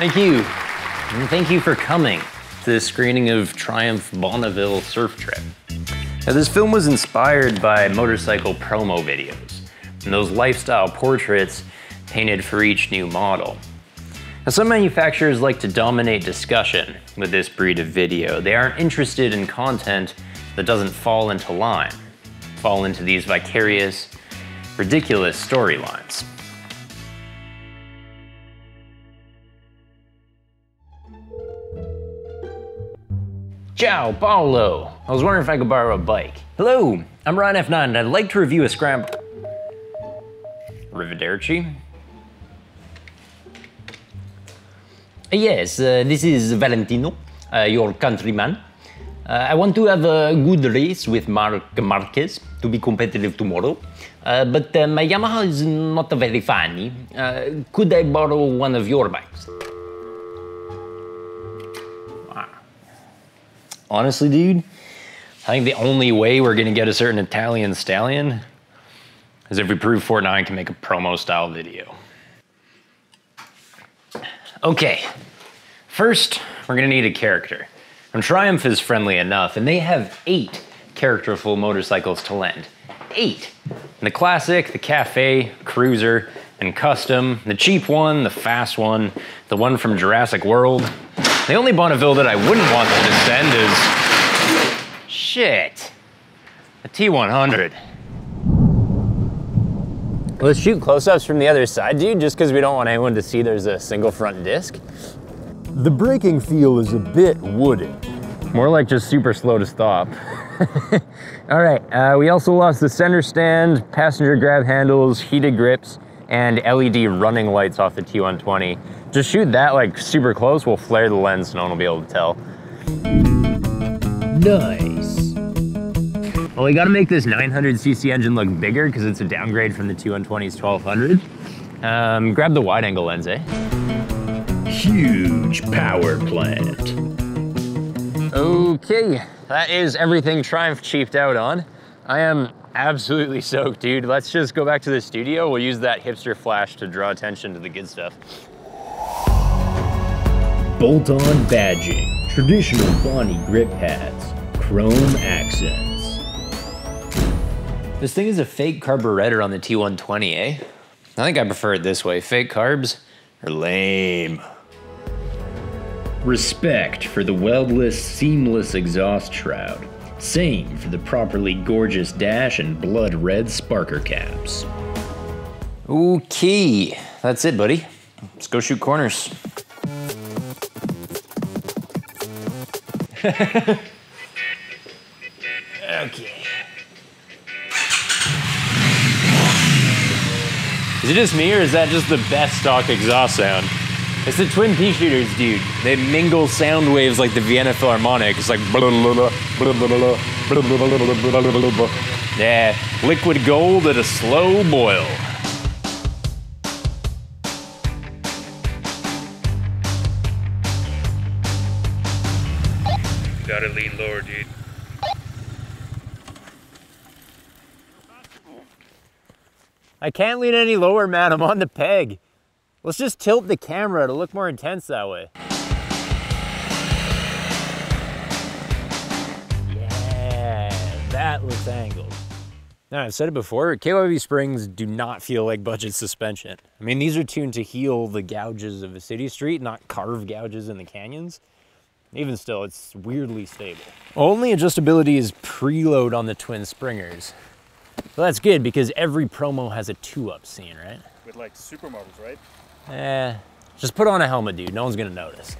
Thank you. And thank you for coming to the screening of Triumph Bonneville Surf Trip. Now, this film was inspired by motorcycle promo videos and those lifestyle portraits painted for each new model. Now, some manufacturers like to dominate discussion with this breed of video. They aren't interested in content that doesn't fall into line, fall into these vicarious, ridiculous storylines. Ciao, Paolo. I was wondering if I could borrow a bike. Hello, I'm Ryan F9 and I'd like to review a scram... Rivederci? Yes, uh, this is Valentino, uh, your countryman. Uh, I want to have a good race with Marc Marquez to be competitive tomorrow, uh, but uh, my Yamaha is not very funny. Uh, could I borrow one of your bikes? Honestly, dude, I think the only way we're gonna get a certain Italian stallion is if we prove FortNine can make a promo style video. Okay, first, we're gonna need a character. And Triumph is friendly enough, and they have eight characterful motorcycles to lend. Eight. The classic, the cafe, cruiser, and custom, the cheap one, the fast one, the one from Jurassic World. The only Bonneville that I wouldn't want them to send is. Shit. A T100. Let's shoot close ups from the other side, dude, just because we don't want anyone to see there's a single front disc. The braking feel is a bit wooden. More like just super slow to stop. All right, uh, we also lost the center stand, passenger grab handles, heated grips, and LED running lights off the T120. Just shoot that like super close, we'll flare the lens so no one will be able to tell. Nice. Well, we gotta make this 900cc engine look bigger because it's a downgrade from the T120's 1200. Um, grab the wide angle lens, eh? Huge power plant. Okay, that is everything Triumph cheaped out on. I am absolutely soaked, dude. Let's just go back to the studio. We'll use that hipster flash to draw attention to the good stuff. Bolt-on badging. Traditional Bonnie grip pads. Chrome accents. This thing is a fake carburetor on the T120, eh? I think I prefer it this way. Fake carbs are lame. Respect for the weldless, seamless exhaust shroud. Same for the properly gorgeous dash and blood red sparker caps. Okay, that's it, buddy. Let's go shoot corners. Okay. Is it just me, or is that just the best stock exhaust sound? It's the twin pea shooters, dude. They mingle sound waves like the Vienna Philharmonic. It's like yeah, liquid gold at a slow boil. I can't lean any lower, man. I'm on the peg. Let's just tilt the camera to look more intense that way. Yeah, that looks angled. Now, I've said it before, KYB springs do not feel like budget suspension. I mean, these are tuned to heal the gouges of a city street, not carve gouges in the canyons. Even still, it's weirdly stable. Only adjustability is preload on the twin springers. So that's good because every promo has a two-up scene, right? With like supermodels, right? Eh, just put on a helmet, dude. No one's gonna notice.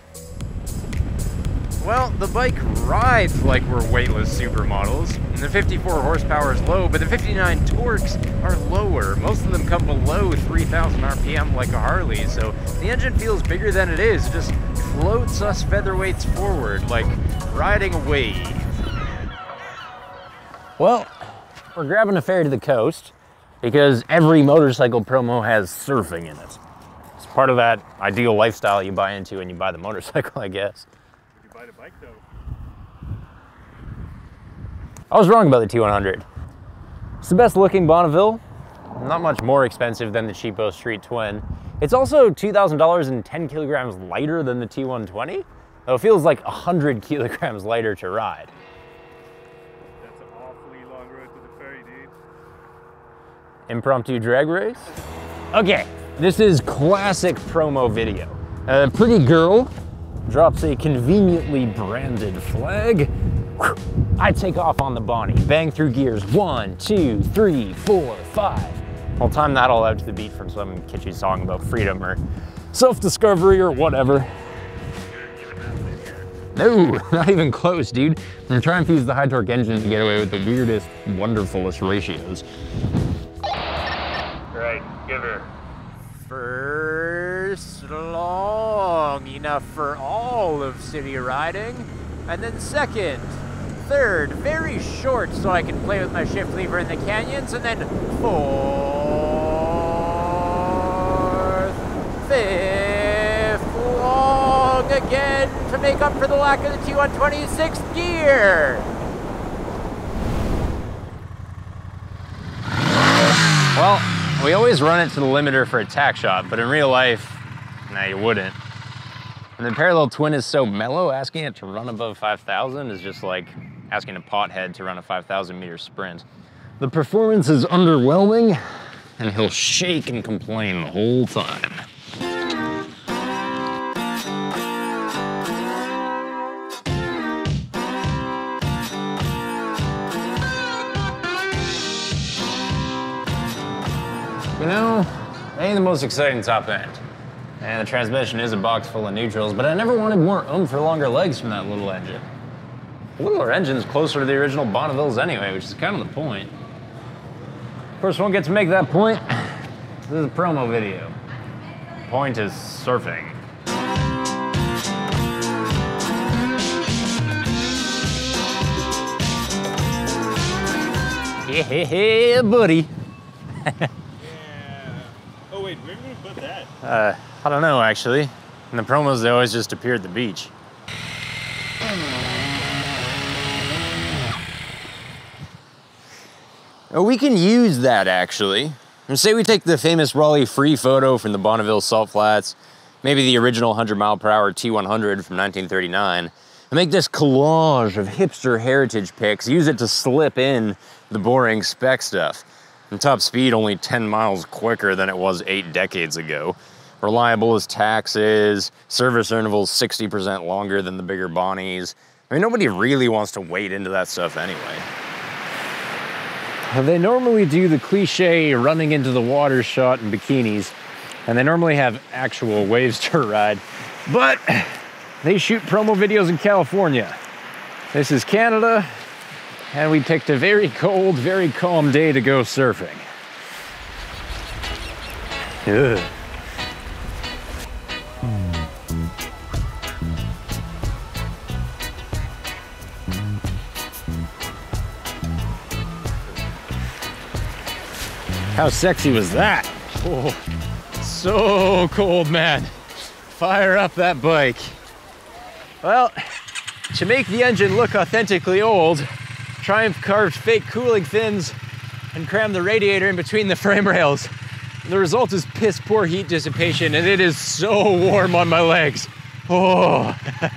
Well, the bike rides like we're weightless supermodels. And the 54 horsepower is low, but the 59 torques are lower. Most of them come below 3,000 RPM like a Harley, so the engine feels bigger than it is. It just floats us featherweights forward, like riding a wave. Well, we're grabbing a ferry to the coast because every motorcycle promo has surfing in it. It's part of that ideal lifestyle you buy into when you buy the motorcycle, I guess. If you buy the bike though. I was wrong about the T100. It's the best looking Bonneville. Not much more expensive than the cheapo Street Twin. It's also $2,000 and 10 kilograms lighter than the T120. though it feels like 100 kilograms lighter to ride. That's an awfully long road to the ferry, dude. Impromptu drag race? Okay, this is classic promo video. A pretty girl drops a conveniently branded flag. I take off on the Bonnie, bang through gears. One, two, three, four, five. I'll time that all out to the beat from some kitschy song about freedom or self-discovery or whatever. No, not even close, dude. I'm trying to use the high torque engine to get away with the weirdest, wonderfulest ratios. Right, give her. First, long enough for all of city riding. And then second, third, very short so I can play with my shift lever in the canyons. And then fourth, fifth, long again to make up for the lack of the T120 sixth gear. Well, we always run it to the limiter for a tach shot, but in real life, nah, you wouldn't. And the parallel twin is so mellow, asking it to run above 5,000 is just like asking a pothead to run a 5,000 meter sprint. The performance is underwhelming, and he'll shake and complain the whole time. Ain't the most exciting top end. And the transmission is a box full of neutrals, but I never wanted more oomph for longer legs from that little engine. The littler engine's closer to the original Bonnevilles anyway, which is kind of the point. Of course, won't get to make that point. This is a promo video. Point is surfing. Yeah, buddy. Wait, where are we gonna put that? Uh, I don't know actually. In the promos, they always just appear at the beach. Oh, we can use that actually. And say we take the famous Rollie Free photo from the Bonneville Salt Flats, maybe the original 100 mile per hour T100 from 1939, and make this collage of hipster heritage pics, use it to slip in the boring spec stuff. And top speed only 10 miles quicker than it was eight decades ago. Reliable as taxes, service intervals 60% longer than the bigger Bonnies. I mean, nobody really wants to wade into that stuff anyway. They normally do the cliche running into the water shot in bikinis, and they normally have actual waves to ride. But they shoot promo videos in California. This is Canada, and we picked a very cold, very calm day to go surfing. Ugh. How sexy was that? Oh, so cold, man. Fire up that bike. Well, to make the engine look authentically old, Triumph carved fake cooling fins and crammed the radiator in between the frame rails. The result is piss poor heat dissipation, and it is so warm on my legs. Oh.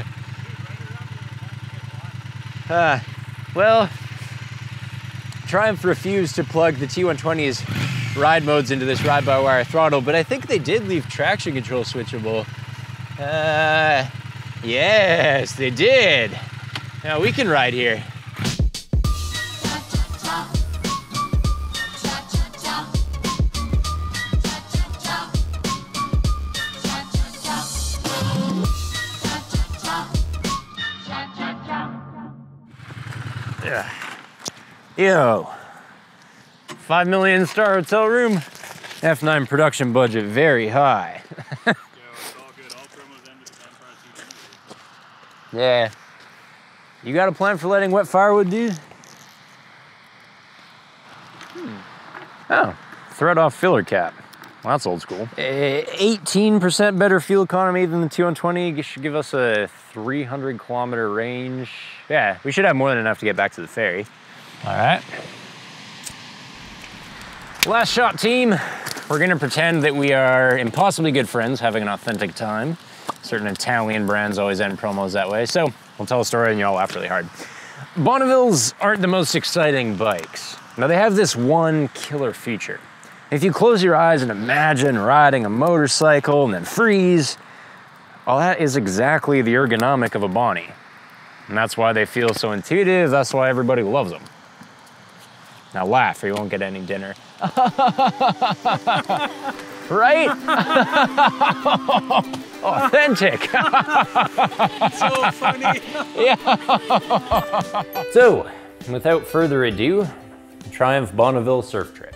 uh, well, Triumph refused to plug the T120's ride modes into this ride-by-wire throttle, but I think they did leave traction control switchable. Uh, yes, they did. Now we can ride here. Yo, five million star hotel room, F9 production budget very high. Yo, it's all good. All promos end with the 10 price Yeah. You got a plan for letting wet firewood do? Hmm. Oh, thread off filler cap. Well, that's old school. Eh, 18% better fuel economy than the T120. Should give us a 300 kilometer range. Yeah, we should have more than enough to get back to the ferry. All right. Last shot team. we're gonna pretend that we are impossibly good friends having an authentic time. Certain Italian brands always end promos that way, so we'll tell a story and you all laugh really hard. Bonnevilles aren't the most exciting bikes. Now they have this one killer feature. If you close your eyes and imagine riding a motorcycle and then freeze, well, that is exactly the ergonomic of a Bonnie. And that's why they feel so intuitive, that's why everybody loves them. Now laugh or you won't get any dinner. right? Authentic. So funny. yeah. So, without further ado, Triumph Bonneville Surf Trip.